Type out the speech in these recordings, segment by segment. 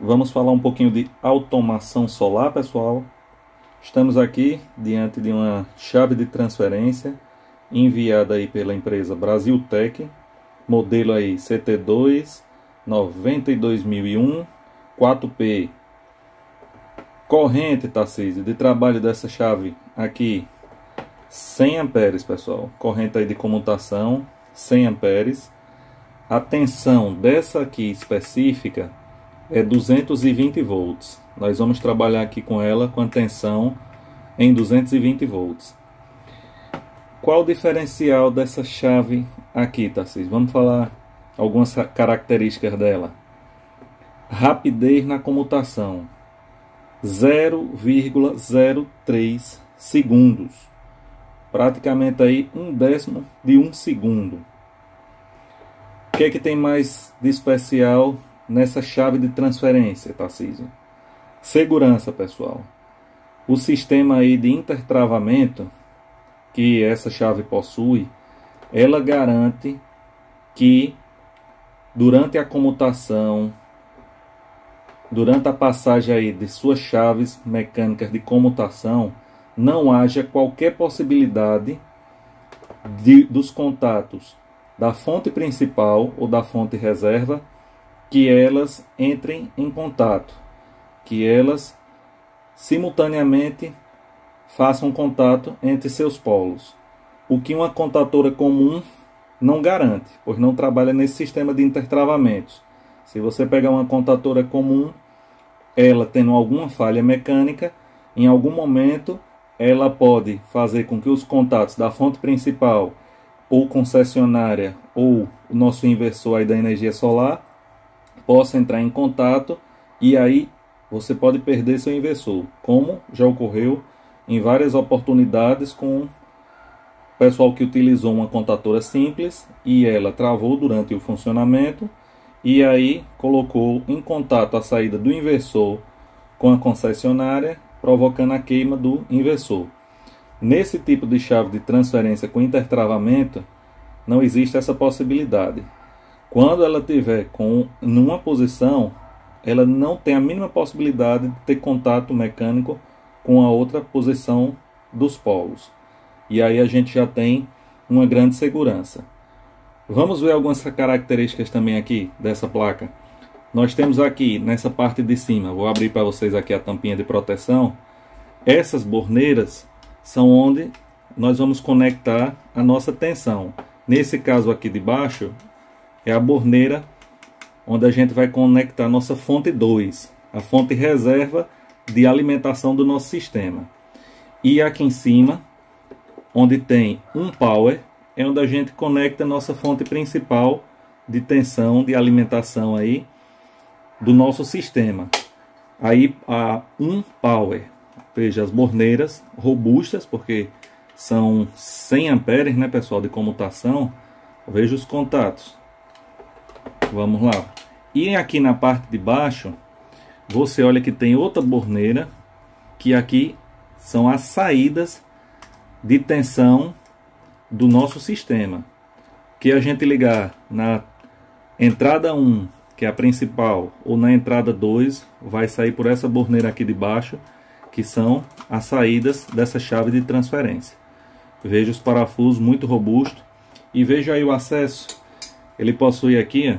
Vamos falar um pouquinho de automação solar, pessoal. Estamos aqui diante de uma chave de transferência enviada aí pela empresa Brasil Tech, modelo aí CT2 92001 4P. Corrente, Tarcísio, de trabalho dessa chave aqui 100 amperes, pessoal. Corrente aí de comutação 100 amperes. A tensão dessa aqui específica é 220 volts. Nós vamos trabalhar aqui com ela com a tensão em 220 volts. Qual o diferencial dessa chave aqui, Tarcísio? Vamos falar algumas características dela. Rapidez na comutação. 0,03 segundos. Praticamente aí um décimo de um segundo. O que é que tem mais de especial nessa chave de transferência, Tarcísio? Segurança, pessoal. O sistema aí de intertravamento que essa chave possui, ela garante que durante a comutação, durante a passagem aí de suas chaves mecânicas de comutação, não haja qualquer possibilidade de, dos contatos da fonte principal ou da fonte reserva que elas entrem em contato, que elas simultaneamente façam contato entre seus polos, o que uma contatora comum não garante, pois não trabalha nesse sistema de intertravamentos. Se você pegar uma contatora comum, ela tendo alguma falha mecânica, em algum momento ela pode fazer com que os contatos da fonte principal ou concessionária ou o nosso inversor aí da energia solar possa entrar em contato e aí você pode perder seu inversor, como já ocorreu em várias oportunidades com o pessoal que utilizou uma contatora simples e ela travou durante o funcionamento e aí colocou em contato a saída do inversor com a concessionária, provocando a queima do inversor. Nesse tipo de chave de transferência com intertravamento, não existe essa possibilidade. Quando ela tiver com numa posição, ela não tem a mínima possibilidade de ter contato mecânico com a outra posição dos polos. E aí a gente já tem uma grande segurança. Vamos ver algumas características também aqui dessa placa. Nós temos aqui nessa parte de cima, vou abrir para vocês aqui a tampinha de proteção. Essas borneiras são onde nós vamos conectar a nossa tensão. Nesse caso aqui de baixo, é a borneira onde a gente vai conectar a nossa fonte 2, a fonte reserva de alimentação do nosso sistema. E aqui em cima, onde tem um power, é onde a gente conecta a nossa fonte principal de tensão de alimentação aí do nosso sistema. Aí a um power, veja as borneiras robustas, porque são 100 amperes, né, pessoal, de comutação. Veja os contatos. Vamos lá. E aqui na parte de baixo, você olha que tem outra borneira, que aqui são as saídas de tensão do nosso sistema. Que a gente ligar na entrada 1, que é a principal, ou na entrada 2, vai sair por essa borneira aqui de baixo, que são as saídas dessa chave de transferência. Veja os parafusos muito robustos e veja aí o acesso. Ele possui aqui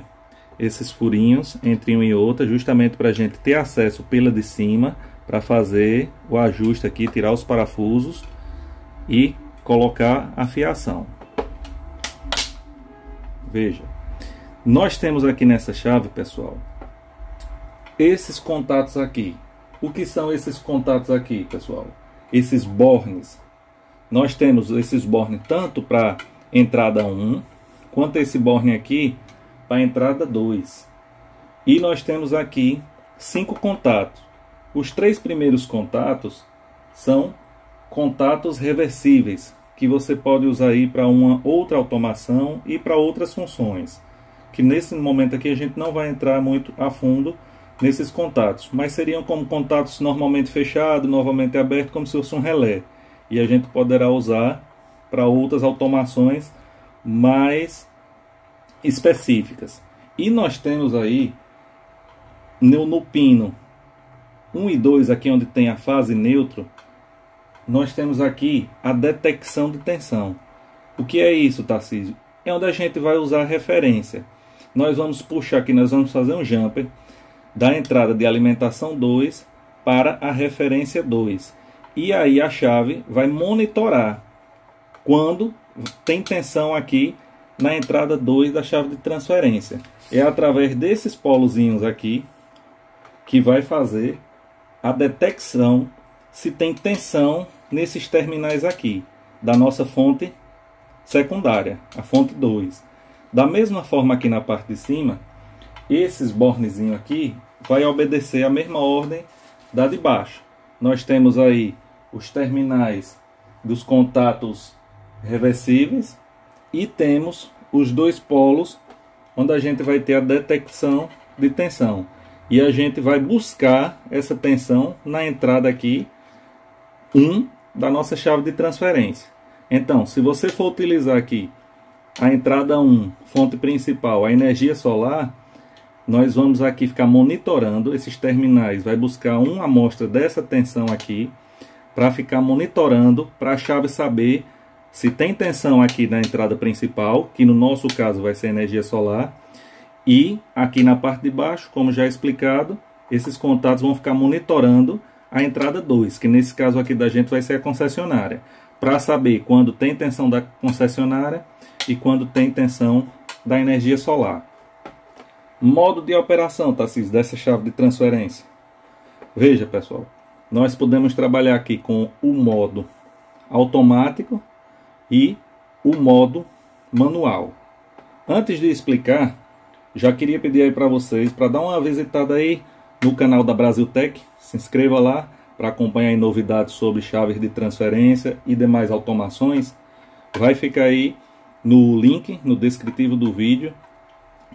esses furinhos entre um e outra, justamente para a gente ter acesso pela de cima, para fazer o ajuste aqui, tirar os parafusos e colocar a fiação. Veja, nós temos aqui nessa chave, pessoal, esses contatos aqui. O que são esses contatos aqui, pessoal? Esses bornes. Nós temos esses bornes tanto para entrada 1, quanto esse borne aqui para entrada 2. E nós temos aqui cinco contatos. Os três primeiros contatos são contatos reversíveis, que você pode usar aí para uma outra automação e para outras funções. Que nesse momento aqui a gente não vai entrar muito a fundo nesses contatos, mas seriam como contatos normalmente fechados, novamente abertos, como se fosse um relé. E a gente poderá usar para outras automações mais específicas. E nós temos aí no, no pino 1 e 2, aqui onde tem a fase neutro, nós temos aqui a detecção de tensão. O que é isso, Tarcísio? É onde a gente vai usar a referência. Nós vamos puxar aqui, nós vamos fazer um jumper da entrada de alimentação 2 para a referência 2. E aí a chave vai monitorar quando tem tensão aqui na entrada 2 da chave de transferência. É através desses polozinhos aqui que vai fazer a detecção se tem tensão nesses terminais aqui da nossa fonte secundária, a fonte 2. Da mesma forma aqui na parte de cima, esses bornezinhos aqui vai obedecer a mesma ordem da de baixo. Nós temos aí os terminais dos contatos reversíveis e temos os dois polos onde a gente vai ter a detecção de tensão. E a gente vai buscar essa tensão na entrada aqui 1 da nossa chave de transferência. Então, se você for utilizar aqui a entrada 1, fonte principal, a energia solar, nós vamos aqui ficar monitorando esses terminais, vai buscar uma amostra dessa tensão aqui, para ficar monitorando, para a chave saber se tem tensão aqui na entrada principal, que no nosso caso vai ser energia solar, e aqui na parte de baixo, como já explicado, esses contatos vão ficar monitorando a entrada 2, que nesse caso aqui da gente vai ser a concessionária, para saber quando tem tensão da concessionária e quando tem tensão da energia solar. Modo de operação, Tassis, dessa chave de transferência. Veja, pessoal, nós podemos trabalhar aqui com o modo automático e o modo manual. Antes de explicar, já queria pedir aí para vocês para dar uma visitada aí no canal da Brasil Tech, se inscreva lá para acompanhar novidades sobre chaves de transferência e demais automações. Vai ficar aí no link, no descritivo do vídeo,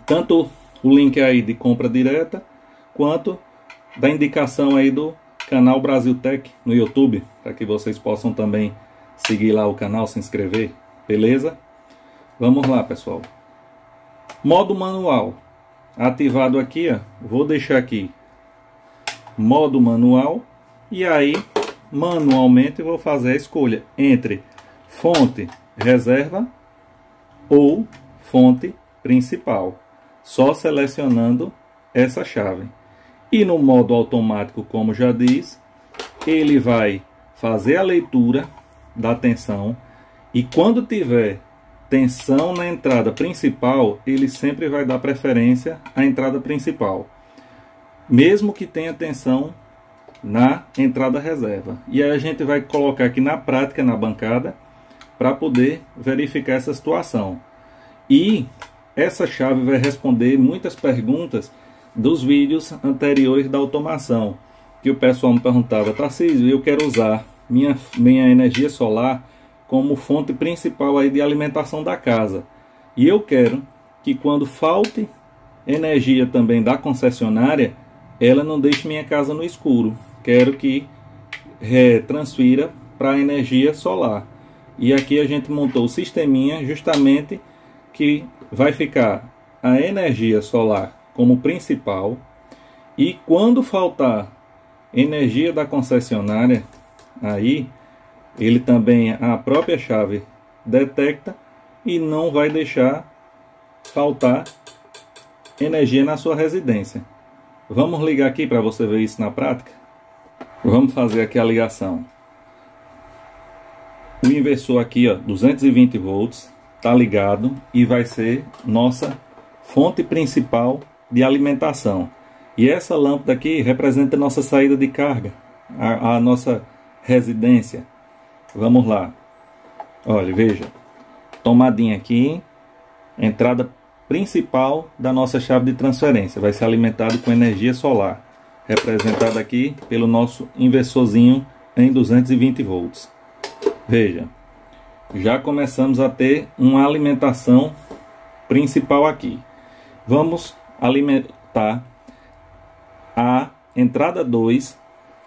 tanto o link aí de compra direta, quanto da indicação aí do canal Brasil Tech no YouTube, para que vocês possam também seguir lá o canal, se inscrever, beleza? Vamos lá, pessoal. Modo manual. Ativado aqui, ó. Vou deixar aqui modo manual e aí manualmente vou fazer a escolha entre fonte reserva ou fonte principal, só selecionando essa chave. E no modo automático, como já diz, ele vai fazer a leitura da tensão e quando tiver tensão na entrada principal, ele sempre vai dar preferência à entrada principal, mesmo que tenha tensão na entrada reserva. E aí a gente vai colocar aqui na prática na bancada para poder verificar essa situação. E essa chave vai responder muitas perguntas dos vídeos anteriores da automação, que o pessoal me perguntava, Tarcísio, eu quero usar minha, minha energia solar como fonte principal aí de alimentação da casa. E eu quero que quando falte energia também da concessionária, ela não deixe minha casa no escuro. Quero que é, transfira para a energia solar. E aqui a gente montou o sisteminha justamente que vai ficar a energia solar como principal e quando faltar energia da concessionária aí ele também a própria chave detecta e não vai deixar faltar energia na sua residência. Vamos ligar aqui para você ver isso na prática? Vamos fazer aqui a ligação. O inversor aqui, ó, 220 volts, está ligado e vai ser nossa fonte principal de alimentação. E essa lâmpada aqui representa a nossa saída de carga, a, a nossa residência. Vamos lá. Olha, veja. Tomadinha aqui. Entrada principal da nossa chave de transferência. Vai ser alimentado com energia solar. Representada aqui pelo nosso inversorzinho em 220 volts. Veja. Já começamos a ter uma alimentação principal aqui. Vamos alimentar a entrada 2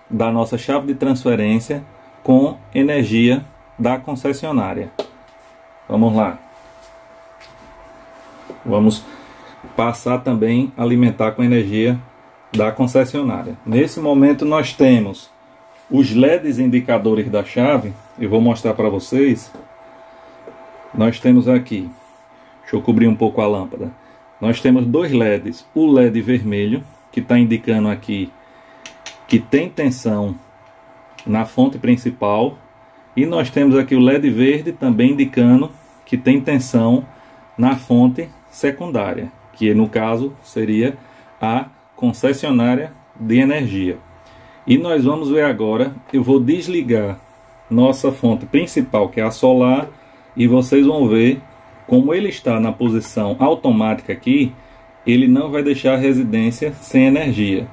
da nossa chave de transferência com energia da concessionária. Vamos lá. Vamos passar também a alimentar com energia da concessionária. Nesse momento nós temos os LEDs indicadores da chave. Eu vou mostrar para vocês. Nós temos aqui. Deixa eu cobrir um pouco a lâmpada. Nós temos dois LEDs. O LED vermelho, que está indicando aqui que tem tensão na fonte principal. E nós temos aqui o LED verde também indicando que tem tensão na fonte secundária, que no caso seria a concessionária de energia. E nós vamos ver agora, eu vou desligar nossa fonte principal, que é a solar, e vocês vão ver como ele está na posição automática aqui, ele não vai deixar a residência sem energia.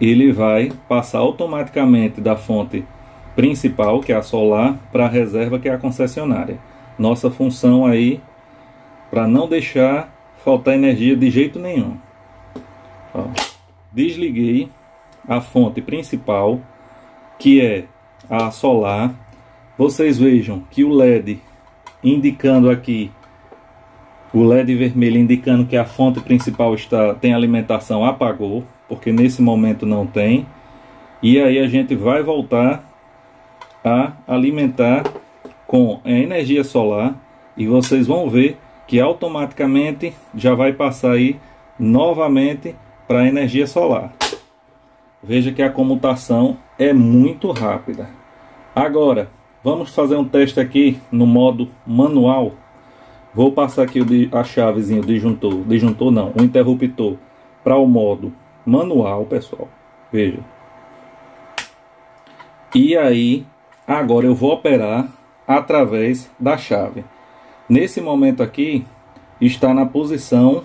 Ele vai passar automaticamente da fonte principal, que é a solar, para a reserva, que é a concessionária. Nossa função aí, para não deixar faltar energia de jeito nenhum. Ó, desliguei a fonte principal, que é a solar. Vocês vejam que o LED indicando aqui o LED vermelho indicando que a fonte principal está tem alimentação apagou, porque nesse momento não tem. E aí a gente vai voltar a alimentar com a energia solar e vocês vão ver que automaticamente já vai passar aí novamente para a energia solar. Veja que a comutação é muito rápida. Agora, vamos fazer um teste aqui no modo manual. Vou passar aqui a chavezinha, o disjuntor, disjuntor não, o interruptor para o modo manual, pessoal. Veja. E aí, agora eu vou operar através da chave. Nesse momento aqui, está na posição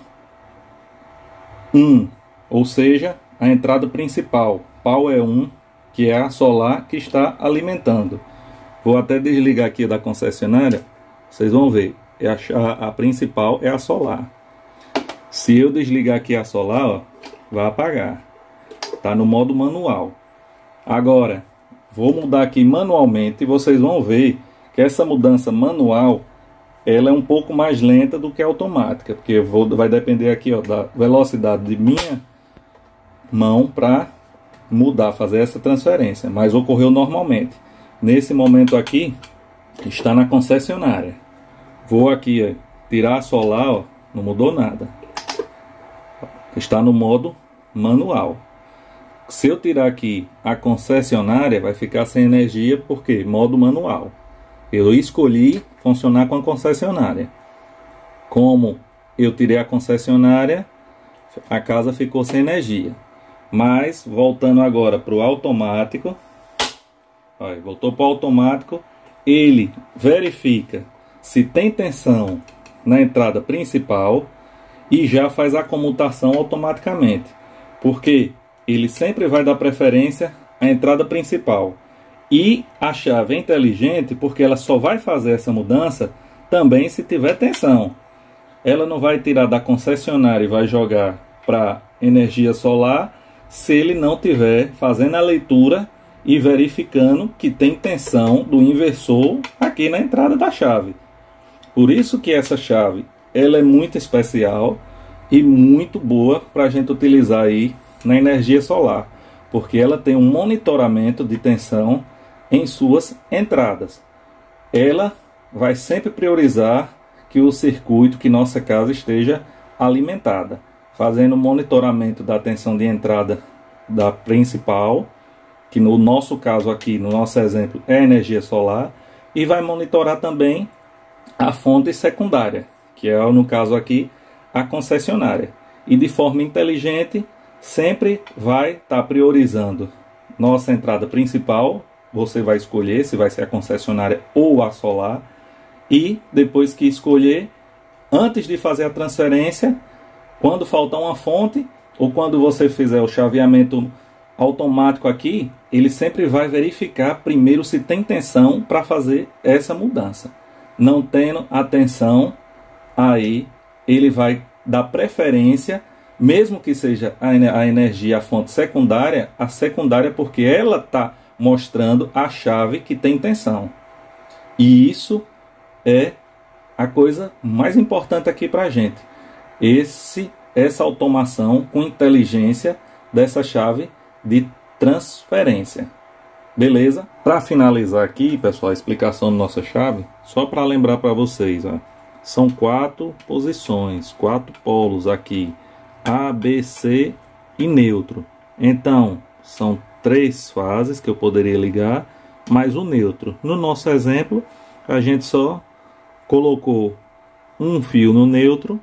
1, ou seja, a entrada principal. Pau é 1, que é a solar que está alimentando. Vou até desligar aqui da concessionária, vocês vão ver. É a, a principal é a solar. Se eu desligar aqui a solar, ó, vai apagar. Está no modo manual. Agora, vou mudar aqui manualmente e vocês vão ver que essa mudança manual ela é um pouco mais lenta do que a automática, porque vou, vai depender aqui ó, da velocidade de minha mão para mudar, fazer essa transferência, mas ocorreu normalmente. Nesse momento aqui, está na concessionária. Vou aqui tirar a solar, ó, não mudou nada. Está no modo manual. Se eu tirar aqui a concessionária, vai ficar sem energia, porque modo manual. Eu escolhi funcionar com a concessionária. Como eu tirei a concessionária, a casa ficou sem energia. Mas, voltando agora para o automático, olha, voltou para o automático, ele verifica se tem tensão na entrada principal e já faz a comutação automaticamente. Porque ele sempre vai dar preferência à entrada principal. E a chave é inteligente porque ela só vai fazer essa mudança também se tiver tensão. Ela não vai tirar da concessionária e vai jogar para energia solar se ele não tiver fazendo a leitura e verificando que tem tensão do inversor aqui na entrada da chave. Por isso que essa chave ela é muito especial e muito boa para a gente utilizar aí na energia solar, porque ela tem um monitoramento de tensão em suas entradas. Ela vai sempre priorizar que o circuito, que nossa casa esteja alimentada, fazendo monitoramento da tensão de entrada da principal, que no nosso caso aqui, no nosso exemplo, é energia solar, e vai monitorar também a fonte secundária, que é no caso aqui a concessionária. E de forma inteligente, sempre vai estar tá priorizando nossa entrada principal você vai escolher se vai ser a concessionária ou a solar. E depois que escolher, antes de fazer a transferência, quando faltar uma fonte ou quando você fizer o chaveamento automático aqui, ele sempre vai verificar primeiro se tem tensão para fazer essa mudança. Não tendo atenção, aí ele vai dar preferência, mesmo que seja a energia a fonte secundária, a secundária porque ela está mostrando a chave que tem tensão. E isso é a coisa mais importante aqui para a gente. Esse, essa automação com inteligência dessa chave de transferência. Beleza? Para finalizar aqui, pessoal, a explicação da nossa chave, só para lembrar para vocês, ó, são quatro posições, quatro polos aqui, A, B, C e neutro. Então, são três fases que eu poderia ligar, mais o neutro. No nosso exemplo, a gente só colocou um fio no neutro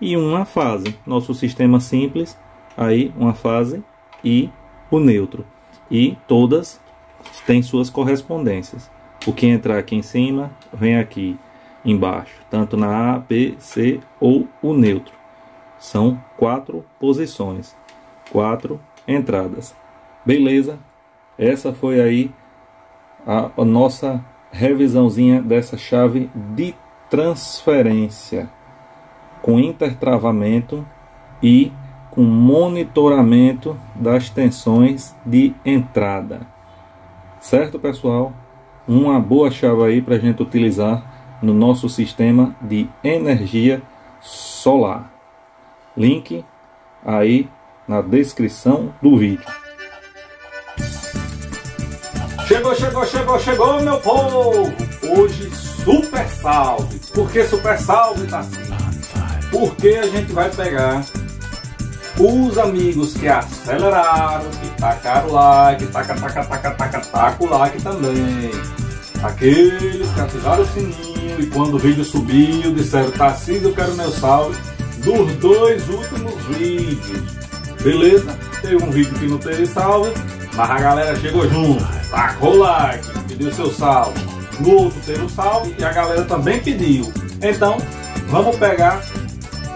e uma fase. Nosso sistema simples, aí uma fase e o neutro. E todas têm suas correspondências. O que entrar aqui em cima, vem aqui embaixo, tanto na A, B, C ou o neutro. São quatro posições, quatro entradas. Beleza? Essa foi aí a, a nossa revisãozinha dessa chave de transferência com intertravamento e com monitoramento das tensões de entrada. Certo, pessoal? Uma boa chave aí para a gente utilizar no nosso sistema de energia solar. Link aí na descrição do vídeo. Chegou, chegou, chegou, chegou, meu povo! Hoje super salve. Por que super salve assim? Porque a gente vai pegar os amigos que aceleraram, que tacaram like, taca, taca, taca, taca, taca o like também. Aqueles que ativaram o sininho e quando o vídeo subiu disseram, Tarcísio, eu quero meu salve dos dois últimos vídeos. Beleza? Teve um vídeo que não teve salve, mas a galera chegou junto, tacou like, pediu seu salve. No outro teve o salve e a galera também pediu. Então, vamos pegar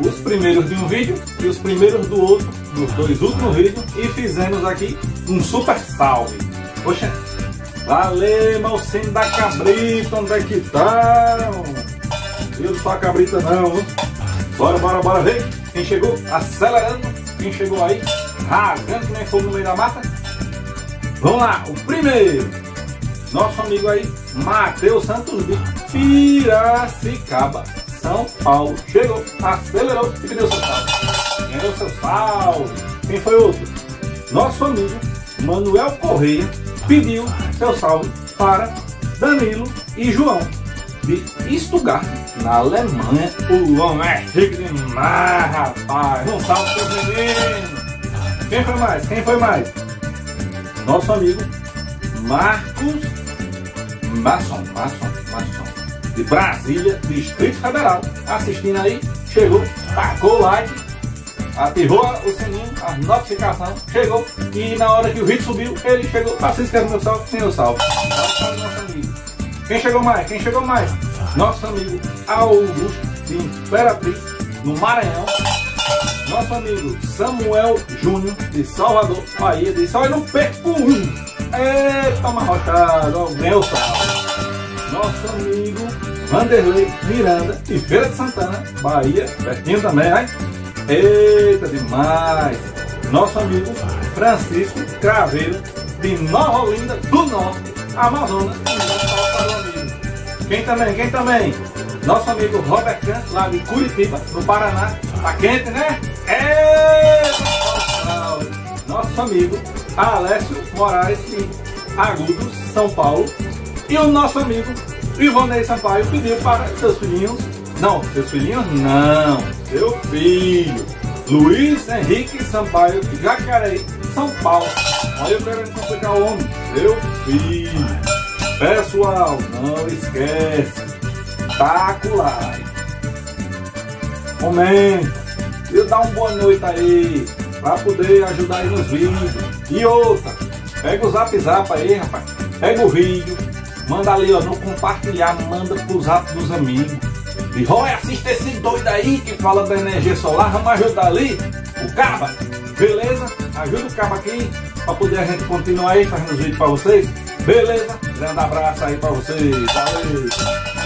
os primeiros de um vídeo e os primeiros do outro, dos dois últimos vídeos, e fizemos aqui um super salve. Poxa, valeu, mocinho da cabrita, onde é que tá? Eu não sou a cabrita não. Bora, bora, bora ver quem chegou acelerando, quem chegou aí rasgando que nem fogo no meio da mata. Vamos lá, o primeiro, nosso amigo aí, Matheus Santos de Piracicaba. São Paulo. Chegou, acelerou e pediu seu salve. Ganhou seu salve. Quem foi outro? Nosso amigo Manuel Correia pediu seu salve para Danilo e João de Stuttgart, na Alemanha. O homem é chique demais, rapaz. Um salve para os meninos. Quem foi mais? Quem foi mais? Nosso amigo Marcos Masson. Masson, Masson de Brasília, Distrito Federal, assistindo aí, chegou, tacou o like, ativou o sininho, a notificação, chegou, e na hora que o vídeo subiu, ele chegou, tá se inscrevendo no salve, sem o salve. Quem chegou mais? Quem chegou mais? Nosso amigo Augusto de Imperatriz, no Maranhão. Nosso amigo Samuel Júnior, de Salvador, Bahia, disse, olha, não perco um. Eita, marrochado, meu salve. Nosso amigo Vanderlei Miranda e Feira de Santana, Bahia, pertinho também, hein? Eita, demais! Nosso amigo Francisco Craveiro, de Nova Olinda do Norte, Amazonas, Quem também? Quem também? Nosso amigo Robert Can, lá de Curitiba, no Paraná. Tá quente, né? Eita! Nosso amigo Alessio Moraes, de Agudos, São Paulo. E o nosso amigo Ivonei Sampaio pediu para seus filhinhos, não, seus filhinhos não, seu filho, Luiz Henrique Sampaio de Jacareí, São Paulo. Olha eu querendo complicar o homem, seu filho. Pessoal, não esquece, taca like, comenta, e dá uma boa noite aí, para poder ajudar aí nos vídeos. E outra, pega o zap zap aí, rapaz, pega o vídeo, Manda ali, ó, no compartilhar, manda pro zap dos amigos. E Roy, assista esse doido aí que fala da energia solar, vamos ajudar ali o Caba, beleza? Ajuda o Caba aqui para poder a gente continuar aí fazendo os vídeos para vocês, beleza? Grande abraço aí para vocês, valeu!